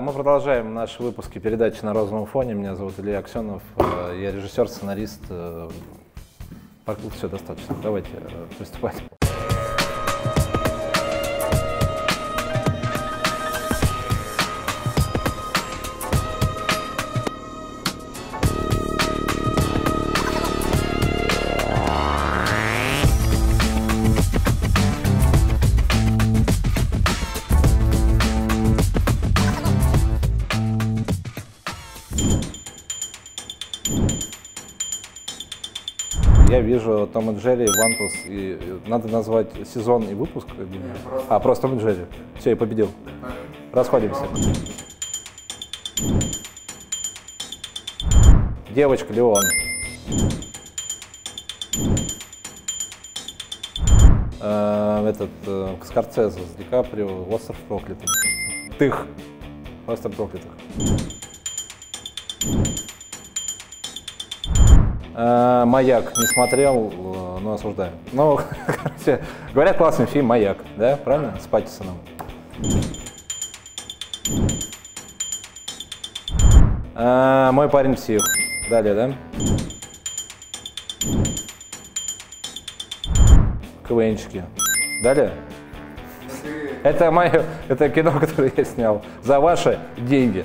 Мы продолжаем наши выпуски передачи на розовом фоне. Меня зовут Илья Аксенов. Э, Я режиссер, сценарист. Э, Все достаточно. Давайте э, приступать. Том и Джерри, Вантус, и надо назвать сезон и выпуск. А, просто Том и Джерри. Все, я победил. Расходимся. Девочка Леон. Э, Этот, э, Скорцезе с Ди Каприо, Остров проклятых. Тых. Остров проклятых. Э, Маяк не смотрел, э, но осуждаю. Ну, короче, говорят, классный фильм Маяк, да, правильно? С Паттисоном. Э, Мой парень псих. Далее, да? КВНчики. Далее? Это мое, это кино, которое я снял. За ваши деньги.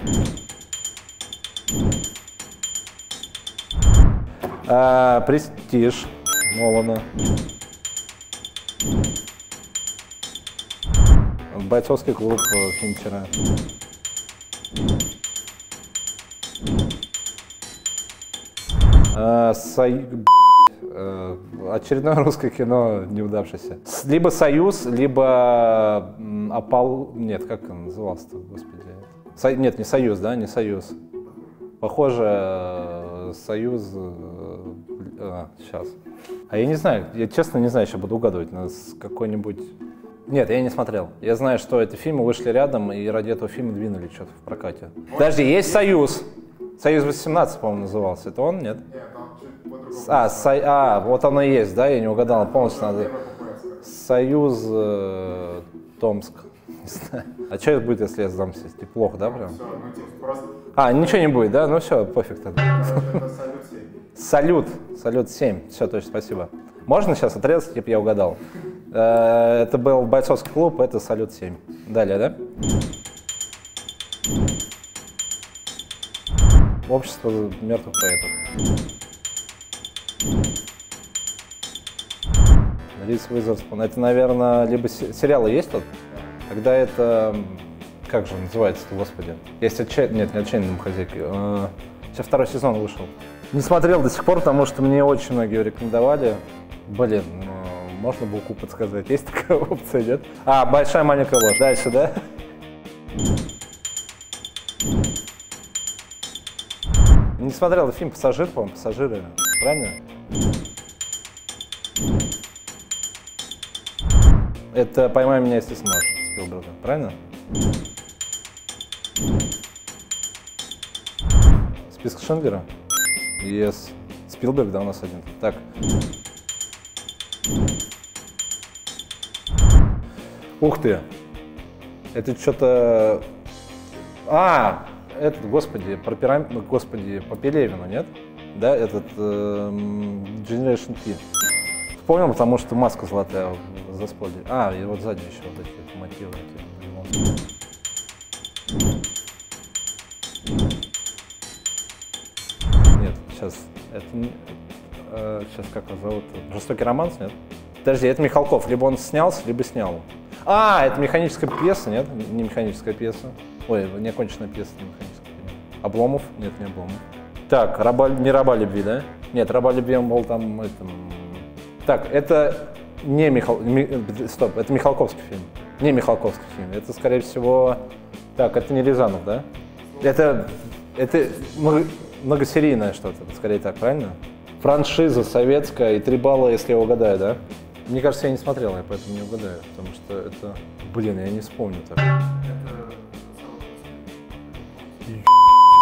А, Престиж Нолана. Бойцовский клуб э, Финчера. А, б***ь, э, Очередное русское кино неудавшееся. Либо Союз, либо м, Апал... Нет, как он назывался-то, господи. Со- Нет, не Союз, да, не Союз. Похоже, э, Союз... сейчас. А я не знаю, я честно не знаю, сейчас буду угадывать. на с какой-нибудь... Нет, я не смотрел. Я знаю, что эти фильмы вышли рядом, и ради этого фильма двинули что-то в прокате. Подожди, есть Союз. Союз 18, по-моему, назывался. Это он, нет? Нет, там чуть по-другому. А, Сой- а, вот оно и есть, да? Я не угадал, полностью надо. Союз э, Томск. Не знаю. А что это будет, если я сдамся? Типа плохо, да, прям? Все, ну типа просто А, ничего не будет, да? Ну все, пофиг тогда. салют 7. Салют, салют 7. Все, точно, спасибо. Можно сейчас отрезать, типа я угадал. Э, Это был бойцовский клуб, это салют 7. Далее, да? Общество мертвых поэтов. Рис Уизерспун. Это, наверное, либо се- сериалы есть тут? Тогда это... Как же называется господи? Есть отчаяние... Нет, не отчаянные домохозяйки. Э, Сейчас второй сезон вышел. Не смотрел до сих пор, потому что мне очень многие рекомендовали. Блин, ну, можно букву подсказать? Есть такая опция, нет? А, большая маленькая ложь. Дальше, да? Не смотрел фильм «Пассажир», по-моему, «Пассажиры». Правильно? Это «Поймай меня, если сможешь» Спилберга. Правильно? Список Шиндлера? Yes. Спилберг, да, у нас один. Так. Ух ты. Это что-то... А, этот, господи, про пирамиду, ну, господи, по Пелевину, нет? Да, этот эм, Generation P. Вспомнил, потому что маска золотая за спойлер. А, и вот сзади еще вот эти мотивы. эти. Э, сейчас как его зовут? Жестокий романс, нет? Подожди, это Михалков. Либо он снялся, либо снял. А, это механическая пьеса, нет? Не механическая пьеса. Ой, неоконченная пьеса, не механическая. Обломов? Нет, не Обломов. Так, раба, не раба любви, да? Нет, раба любви он был там, этом... Так, это не Михал... Ми- э, Стоп, это Михалковский фильм. Не Михалковский фильм. Это, скорее всего... Так, это не Рязанов, да? Это, это много- многосерийное что-то, скорее так, правильно? Франшиза советская и три балла, если я угадаю, да? Мне кажется, я не смотрел, я поэтому не угадаю, потому что это... Блин, я не вспомню так.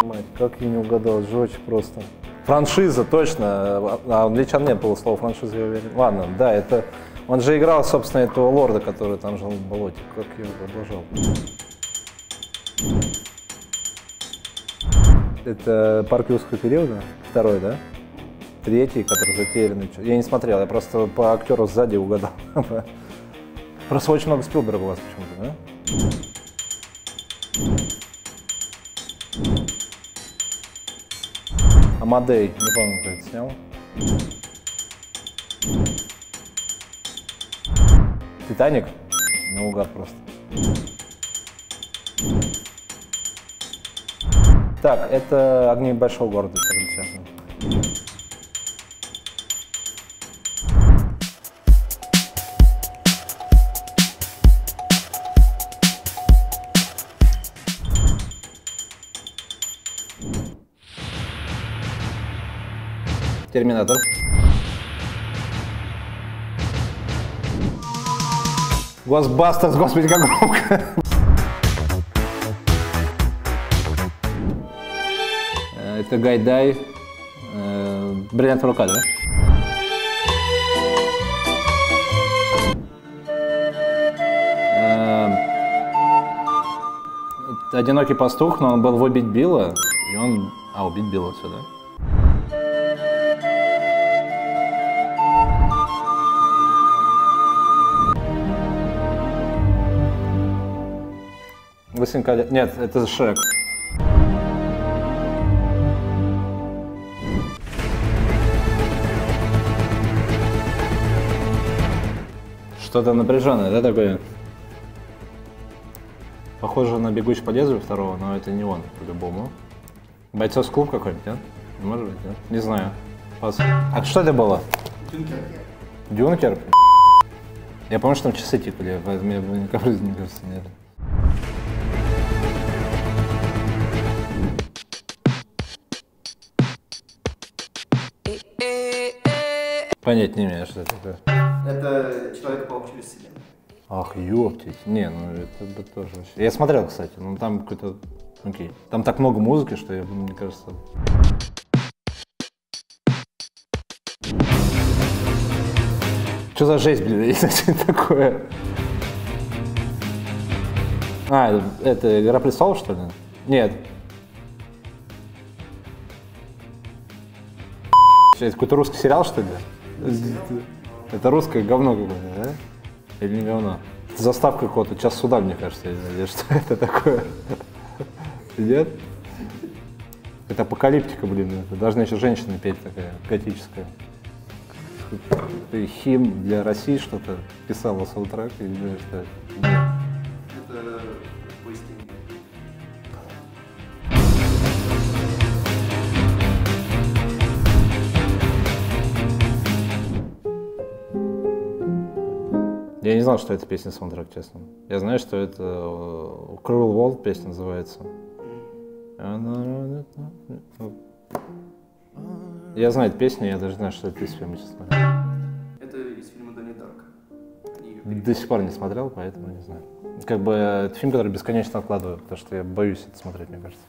Мать, как я не угадал, жестче просто. Франшиза, точно. А у англичан нет было слова франшиза, я уверен. Ладно, да, это... Он же играл, собственно, этого лорда, который там жил в болоте. Как я его обожал. Это парк юрского периода, второй, да? Третий, который затерянный. Я не смотрел, я просто по актеру сзади угадал. Просто очень много Спилберга у вас почему-то, да? Амадей, не помню, кто это снял. Титаник? Наугад просто. Так, это огни большого города. Терминатор. Госбастерс, господи, как громко. Это Гайдай. Э, Бриллиантовая рука, да? Э, Одинокий пастух, но он был в «Убить Билла», и он... А, «Убить Билла» все, да? Властелин колец. Нет, это Шрек. Что-то напряженное, да, такое? Похоже на «Бегущий по лезвию» второго, но это не он, по-любому. Бойцовский клуб какой-нибудь, нет? Может быть, нет? Не знаю. Пас. А что это было? Дюнкер. Дюнкер? Я помню, что там часы тикали, поэтому мне кажется, мне кажется, нет. Понять не имею, что это такое. Это Человек-паук через вселенную. Ах, ёптить. Не, ну это бы тоже вообще. Я смотрел, кстати, но там какой-то... Окей. Там так много музыки, что я, мне кажется... Что за жесть, блин, такое? А, это, это «Игра престолов», что ли? Нет. Это какой-то русский сериал, что ли? Это русское говно какое-то, да? Или не говно? Это заставка какого-то час суда, мне кажется, или что это такое? Нет? Это апокалиптика, блин. Это должна еще женщина петь такая, готическая. Ты хим для России что-то писала саундтрек или что? Нет. Это знал, что это песня саундтрек, честно. Я знаю, что это э, Cruel World песня называется. Я знаю эту песню, я даже знаю, что это из фильма, честно. Это из фильма Донни Дарко. До сих пор не смотрел, поэтому не знаю. Как бы э, это фильм, который бесконечно откладываю, потому что я боюсь это смотреть, мне кажется.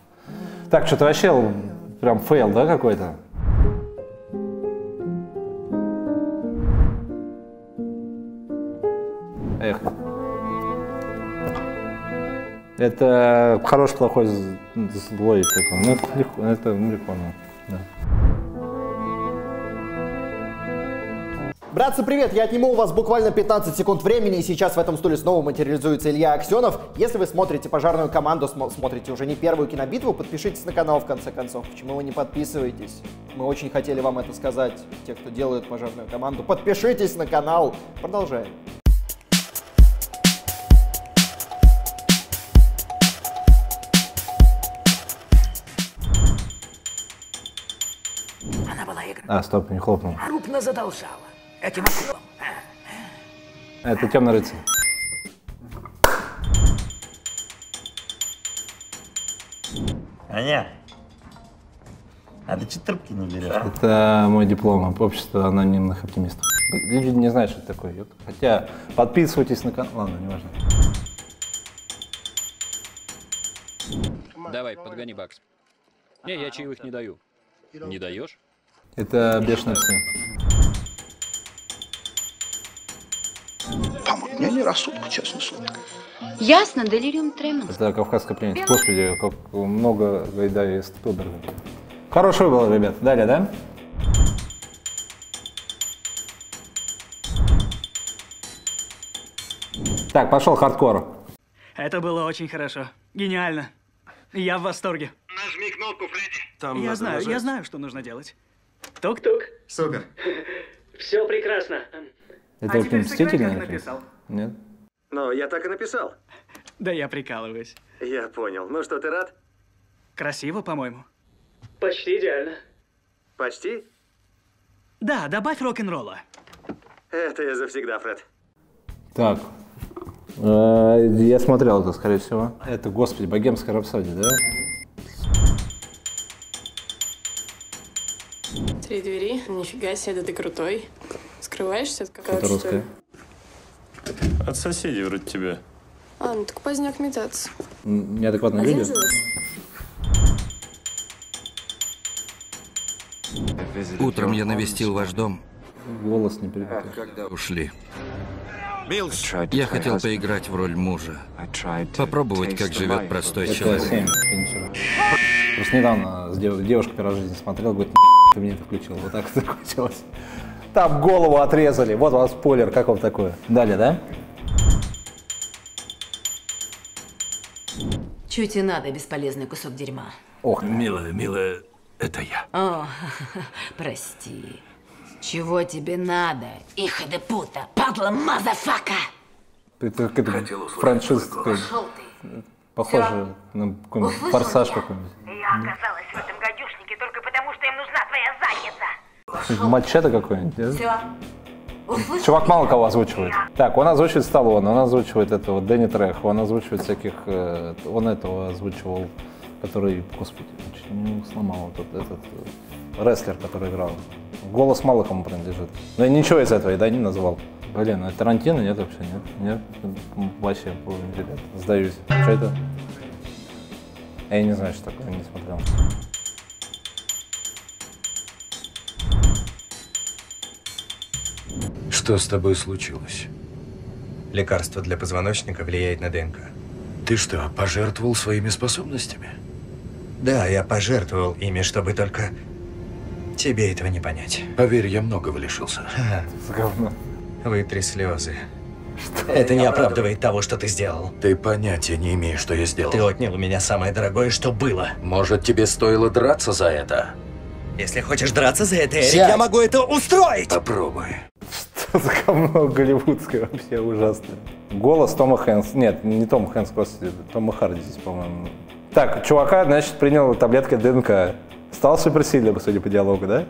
Так, что-то вообще прям фейл, да, какой-то? Это хороший, плохой, злой такой. Ну, это это ну, легко, ну, да. Братцы, привет! Я отниму у вас буквально 15 секунд времени, и сейчас в этом стуле снова материализуется Илья Аксенов. Если вы смотрите «Пожарную команду», смо- смотрите уже не первую кинобитву, подпишитесь на канал в конце концов. Почему вы не подписываетесь? Мы очень хотели вам это сказать, те, кто делает «Пожарную команду». Подпишитесь на канал. Продолжаем. А, стоп, не хлопнул. Крупно задолжала. Этим акулам. Это темный рыцарь. Аня, а ты че трубки не берешь? Это мой диплом об обществе анонимных оптимистов. Люди не знают, что это такое. ёпта. Хотя подписывайтесь на канал. Ладно, не важно. Давай, подгони бакс. Не, я чаевых не даю. Не даешь? Это бешеные псы. Мне не рассудку, честно слово. Ясно, делириум тременс. Это кавказская пленница. Господи, как много Гайдая и Спилберга. Хороший был, ребят. Далее, да? Так, пошел хардкор. Это было очень хорошо. Гениально. Я в восторге. Нажми кнопку, Фредди. Там я знаю, я нажать. знаю, что нужно делать. Тук-тук. Супер. Все прекрасно. Это фильм «Мстители», наверное? написал. Нет? Ну, я так и написал. Да я прикалываюсь. Я понял. Ну что, ты рад? Красиво, по-моему. Почти идеально. Почти? Да, добавь рок-н-ролла. Это я завсегда, Фред. Так. Э, Я смотрел это, скорее всего. Это, господи, богемская рапсодия, да? Три двери. Нифига себе, да ты крутой. Скрываешься от какого-то, Это русская. От соседей вроде тебя. А, ну так поздняк метаться. М, Неадекватные Один люди. Утром я навестил ваш дом. Голос не перепутал. Когда ушли. Я хотел поиграть в роль мужа. Попробовать, как живет простой Это человек. 7 Финчера. Просто недавно с дев- девушкой первый раз в жизни смотрел, говорит, ты мне это включил. Вот так закончилось. Там голову отрезали. Вот у вас спойлер, как вам такое? Далее, да? Чуть и надо, бесполезный кусок дерьма. Ох, Милая, милая, это я. О, прости. Чего тебе надо? Hija de puta, падла motherfucker! это какая-то франшиза такая, похоже на какой-нибудь форсаж какой-нибудь. Я оказалась в этом гадюшнике только потому, что им нужна твоя задница. Мачете какой-нибудь? Все. Чувак мало кого озвучивает. Так, он озвучивает Сталлоне, он озвучивает этого Дэнни Треха, он озвучивает всяких... э, он этого озвучивал, который, господи, чуть не сломал вот этот, этот э, рестлер, который играл. Голос мало кому принадлежит. Но я ничего из этого, да, не назвал. Блин, ну это Тарантино нет вообще, нет? Нет? Вообще, ребят, сдаюсь. Что это? Я не знаю, что такое, не смотрел. Что с тобой случилось? Лекарство для позвоночника влияет на ДНК. Ты что, пожертвовал своими способностями? Да, я пожертвовал ими, чтобы только тебе этого не понять. Поверь, я многого лишился. Говно. Вытри слезы. Это не оправдывает того, что ты сделал. Ты понятия не имеешь, что я сделал. Ты отнял у меня самое дорогое, что было. Может, тебе стоило драться за это? Если хочешь драться за это, Эрик, Сядь. я могу это устроить! Попробуй. Что за говно голливудское вообще ужасное. Голос Тома Хэнс. Нет, не Том Хэнс, господи, Тома Харди здесь, по-моему. Так, чувака, значит, принял таблетки ДНК. Стал суперсильным, судя по диалогу, да?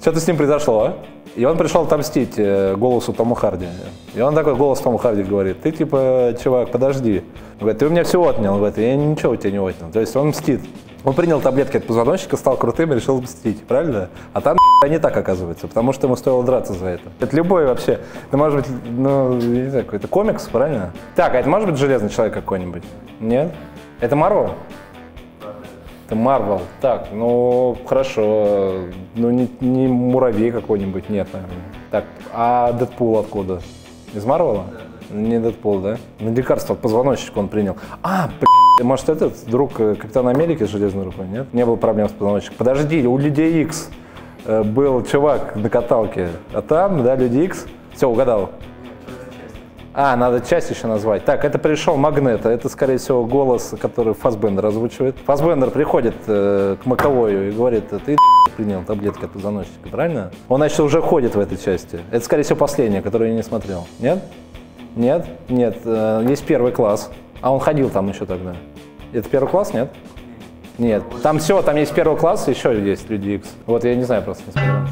Что-то с ним произошло, а? И он пришел отомстить э, голосу Тому Харди. И он такой голос Тому Харди говорит, ты типа, чувак, подожди. Он говорит, ты у меня все отнял. Он говорит, я ничего у тебя не отнял. То есть он мстит. Он принял таблетки от позвоночника, стал крутым и решил мстить, правильно? А там не так оказывается, потому что ему стоило драться за это. Это любой вообще. Это может быть, ну, я не знаю, какой-то комикс, правильно? Так, а это может быть Железный Человек какой-нибудь? Нет? Это Марвел? Это Марвел. Так, ну хорошо. Ну не, не муравей какой-нибудь, нет, наверное. Так, а Дэдпул откуда? Из Марвела? Не Дэдпул, да? Ну, лекарство от позвоночника он принял. А, блин, может этот друг э, Капитана Америки с железной рукой, нет? Не было проблем с позвоночником. Подожди, у Людей Икс э, был чувак на каталке, а там, да, Люди Икс. Все, угадал. А, надо часть еще назвать. Так, это пришел Магнета. Это, скорее всего, голос, который Фасбендер озвучивает. Фасбендер приходит э, к Маковою и говорит, ты принял таблетки от позвоночника, правильно? Он, значит, уже ходит в этой части. Это, скорее всего, последняя, которую я не смотрел. Нет? Нет? Нет. Э, есть первый класс. А он ходил там еще тогда. Это первый класс, нет? Нет. Там все, там есть первый класс, еще есть Люди Икс. Вот я не знаю просто, не смотрел.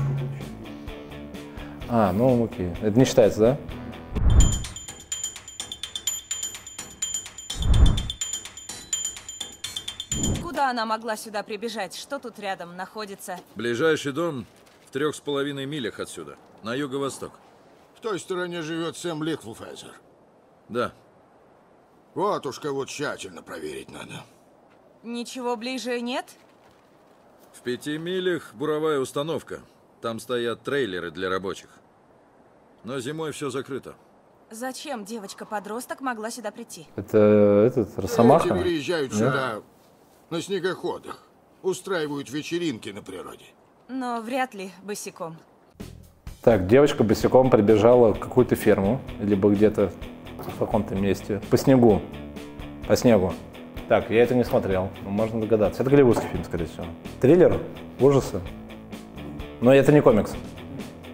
А, ну окей. Это не считается, да? Куда она могла сюда прибежать? Что тут рядом находится? Ближайший дом в трех с половиной милях отсюда, на юго-восток. В той стороне живет Сэм Литтлфезер. Да. Вот уж кого тщательно проверить надо. Ничего ближе нет? В пяти милях буровая установка. Там стоят трейлеры для рабочих. Но зимой все закрыто. Зачем девочка-подросток могла сюда прийти? Это этот Эти Росомаха? приезжают Нет? сюда на снегоходах. Устраивают вечеринки на природе. Но вряд ли босиком. Так, девочка босиком прибежала в какую-то ферму, либо где-то в каком-то месте, по снегу, по снегу. Так, я это не смотрел, но можно догадаться. Это голливудский фильм, скорее всего. Триллер? Ужасы? Но это не комикс.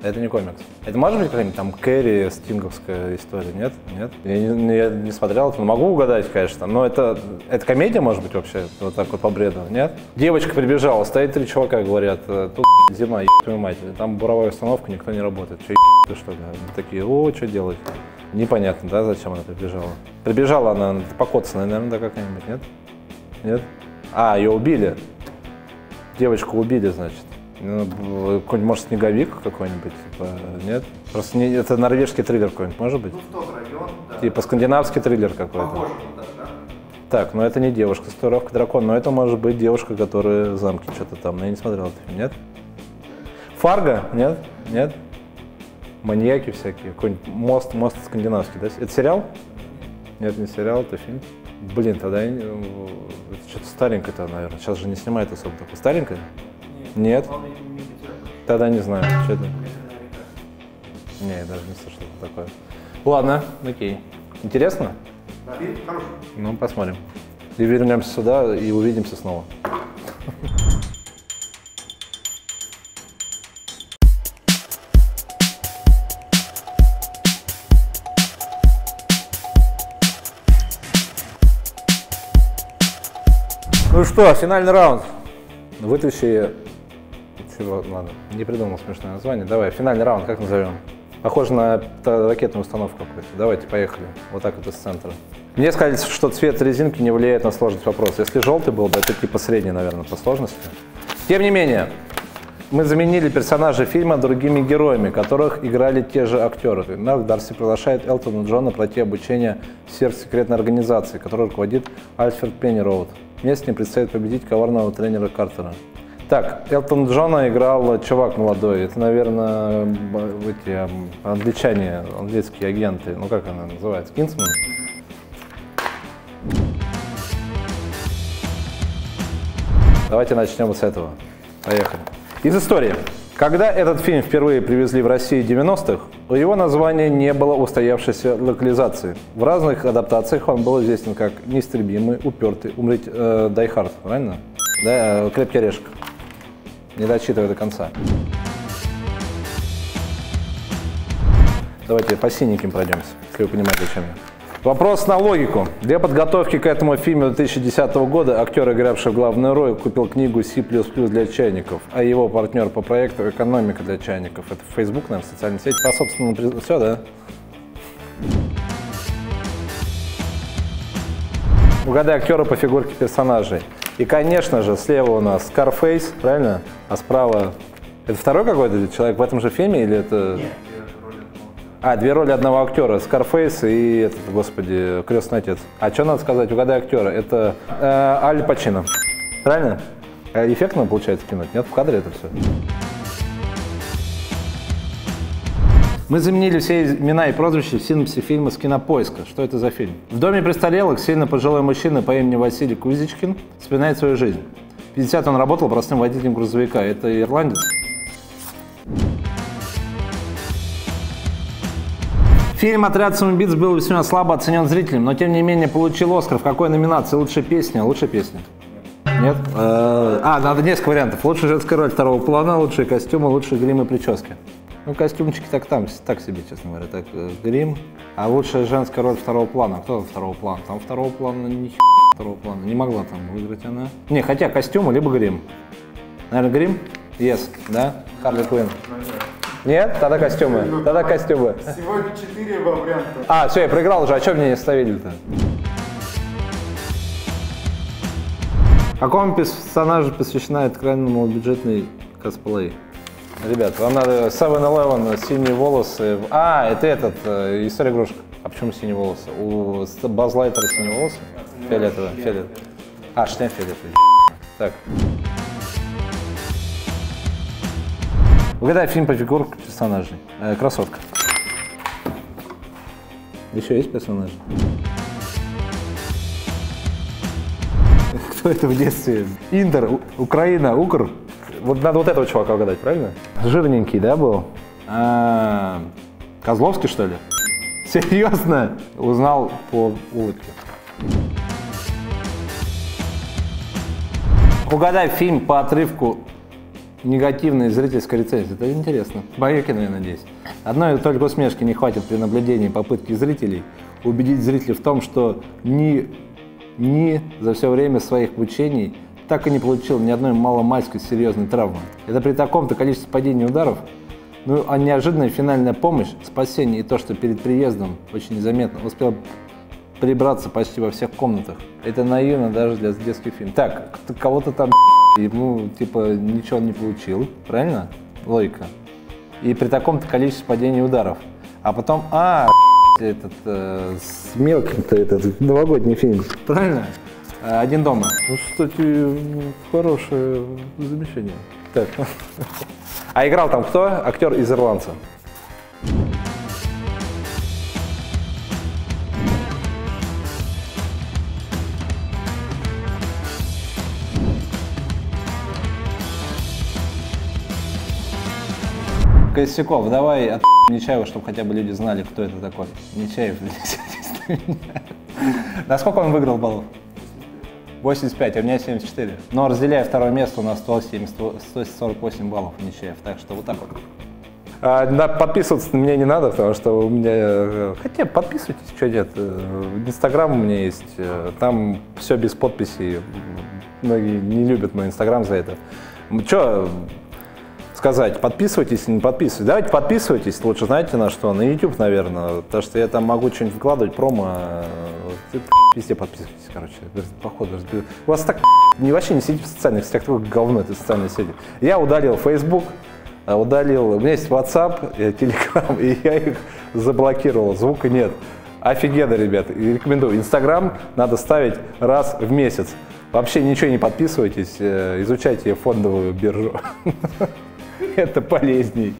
Это не комикс. Это может быть какая-нибудь там Кэрри, стинговская история, нет? Нет? Я не, я не смотрел, это, но могу угадать, конечно. Но это, это комедия, может быть, вообще, вот так вот по бреду, нет? Девочка прибежала, стоит три чувака, говорят, «Э, тут зима, еб твою мать, там буровая установка, никто не работает. Че, ты что ли? Они такие, о, что делать? Непонятно, да, зачем она прибежала. Прибежала она покоцанная, наверное, да, какая-нибудь, нет? Нет? А, ее убили. Девочку убили, значит. Ну, какой-нибудь, может, снеговик какой-нибудь, типа, нет? Просто не, это норвежский триллер какой-нибудь, может быть? Ну, в тот район, да. Типа скандинавский триллер какой-то. Похоже туда, да. Так, ну это не девушка с татуировкой дракон, но это может быть девушка, которая в замке что-то там. Но я не смотрел этот фильм, нет? Фарго? Нет? Нет? Маньяки всякие. Какой-нибудь мост, мост скандинавский, да? Это сериал? Нет, не сериал, это фильм. Блин, тогда я что-то старенькое-то, наверное. Сейчас же не снимает особо такое. Старенькое? Нет. Тогда не знаю, что это. Не, я даже не слышал, такое. Ладно, окей. Интересно? Да, хороший. Ну, посмотрим. И вернемся сюда и увидимся снова. Ну что, финальный раунд. Вытащи... Чего? Ладно, не придумал смешное название. Давай, финальный раунд, как назовем? Похоже на ракетную установку какую-то. Давайте, поехали. Вот так вот из центра. Мне сказали, что цвет резинки не влияет на сложность вопроса. Если желтый был бы, это типа средний, наверное, по сложности. Тем не менее, мы заменили персонажей фильма другими героями, которых играли те же актеры. Марк Дарси приглашает Элтона Джона пройти обучение в сверхсекретной организации, которой руководит Альфред Пеннироуд. Вместе с ним предстоит победить коварного тренера Картера. Так, Элтон Джона играл чувак молодой. Это, наверное, эти англичане, английские агенты. Ну, как она называется? Кинсман? Давайте начнем с этого. Поехали. Из истории. Когда этот фильм впервые привезли в Россию в 90-х, у его названия не было устоявшейся локализации. В разных адаптациях он был известен как «Неистребимый», «Упертый», «Умрить», э, «Die Hard», правильно? Да, «Крепкий орешек». Не дочитывай до конца. Давайте по синеньким пройдемся, если вы понимаете, о чем я. Вопрос на логику. Для подготовки к этому фильму 2010 года актер, игравший в главную роль, купил книгу C++ для чайников, а его партнер по проекту «Экономика для чайников». Это Facebook, наверное, социальные сети. По собственному приз- Все, да? Угадай актера по фигурке персонажей. И, конечно же, слева у нас Scarface, правильно? А справа... Это второй какой-то человек в этом же фильме или это... А, две роли одного актера. Скарфейс и этот, господи, крестный отец. А что надо сказать? Угадай актера. Это э, Аль Пачино. Правильно? Э, Эффектно получается кинуть? Нет, в кадре это все. Мы заменили все имена и прозвища в синопсе фильма с кинопоиска. Что это за фильм? В доме престарелых сильно пожилой мужчина по имени Василий Кузичкин вспоминает свою жизнь. В 50 он работал простым водителем грузовика. Это ирландец? Фильм «Отряд самоубийц» был весьма слабо оценен зрителям, но тем не менее получил Оскар. В какой номинации? Лучшая песня? Лучшая песня? Нет? Э, А, надо несколько вариантов. Лучшая женская роль второго плана, лучшие костюмы, лучшие грим и прически. Ну, костюмчики так там, так себе, честно говоря. Так, э, грим. А лучшая женская роль второго плана. Кто там второго плана? Там второго плана ни второго плана. Не могла там выиграть она. Не, хотя костюмы, либо грим. Наверное, грим? Yes, да? Харли Квинн. Нет? Тогда костюмы. Тогда костюмы. Сегодня четыре варианта. А, все, я проиграл уже. А что мне не ставили-то? Какому персонажу посвящена откровенно малобюджетный косплей? Ребят, вам надо 7-Eleven, синие волосы. А, это этот, э, история игрушек. А почему синие волосы? У С- Базз Лайтера синие волосы? Фиолетовые, фиолетовые. А, шлем фиолетовый. Так. Угадай фильм по фигурке персонажей. Э, красотка. Еще есть персонажи? Кто это в детстве? Индер, Украина, Укр. Вот надо вот этого чувака угадать, правильно? Жирненький, да, был? А, Козловский, что ли? Серьезно? Узнал по улыбке. Угадай фильм по отрывку негативной зрительской рецензии. Это интересно. Мое кино, я надеюсь. Одной только усмешки не хватит при наблюдении попытки зрителей убедить зрителей в том, что ни, ни за все время своих мучений так и не получил ни одной маломальской серьезной травмы. Это при таком-то количестве падений ударов, ну а неожиданная финальная помощь, спасение и то, что перед приездом очень незаметно успел прибраться почти во всех комнатах. Это наивно даже для детских фильмов. Так, кого-то там ему типа ничего не получил, правильно? Логика. И при таком-то количестве падений ударов. А потом, а, этот, э, с мелким-то этот новогодний фильм, правильно? Э, Один дома. Ну, кстати, хорошее замечание. Так. А играл там кто? Актер из «Ирландца». Косяков, давай от Нечаева, чтобы хотя бы люди знали, кто это такой. Нечаев. На сколько он выиграл баллов? 85, а у меня 74. Но разделяя второе место, у нас 170, 148 баллов у Нечаев. Так что вот так вот. А, подписываться меня не надо, потому что у меня... э, Хотя подписывайтесь, что нет. Э, Инстаграм у меня есть, э, там все без подписей. Многие не любят мой Инстаграм за это. Что сказать? Подписывайтесь, не подписывайтесь. Давайте подписывайтесь, лучше знаете на что? На YouTube, наверное, потому что я там могу что-нибудь выкладывать, промо. Везде подписывайтесь, короче. Походу, у вас так не вообще не сидите в социальных сетях, такое говно это социальные сети. Я удалил Facebook, а, удалил. У меня есть WhatsApp, э, Telegram, и я их заблокировал. Звука нет. Офигенно, ребят. Рекомендую. Инстаграм надо ставить раз в месяц. Вообще ничего не подписывайтесь, э, изучайте фондовую биржу. Это полезней.